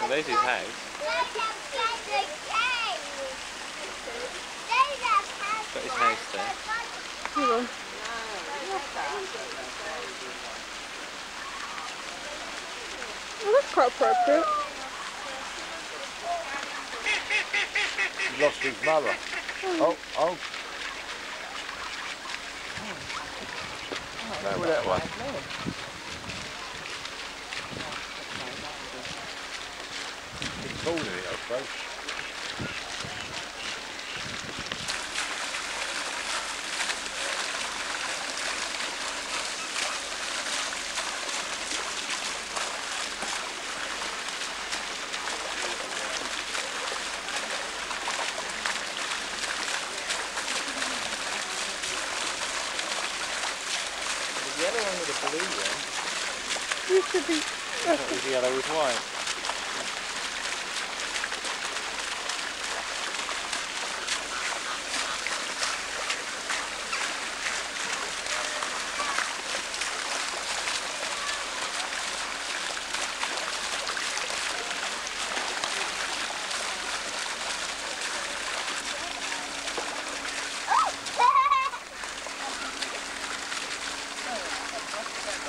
Well, there's his house. Got his house there. On. That's quite appropriate. He lost his mother. Oh, oh. No, with that one. He's calling it, I suppose. Blue one. Used to be. That was yellow with white.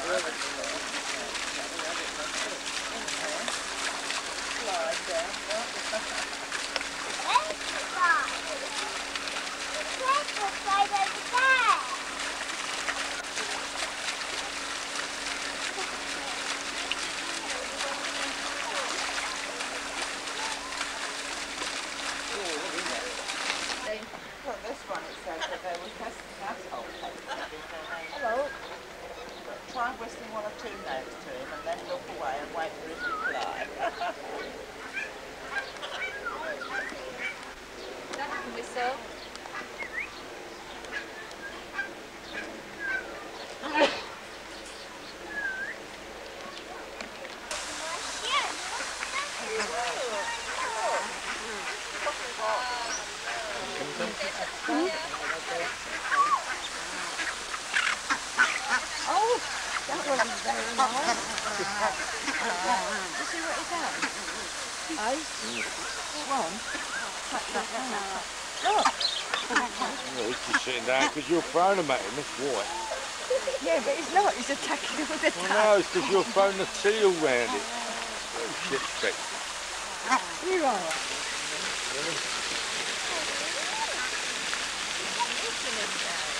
Well, this one it says that there was testing asshole Hello. Try whistling one or two notes to him and then look away Oh, that wasn't very nice. You see what he's done? Oh, one. Touch. Look. Well, he's just sitting down because you're throwing him at him, that's why. Yeah, but he's not. He's attacking all the Well, no, it's because you're throwing the seal round it. Oh, shit, stick. You are. Listening down.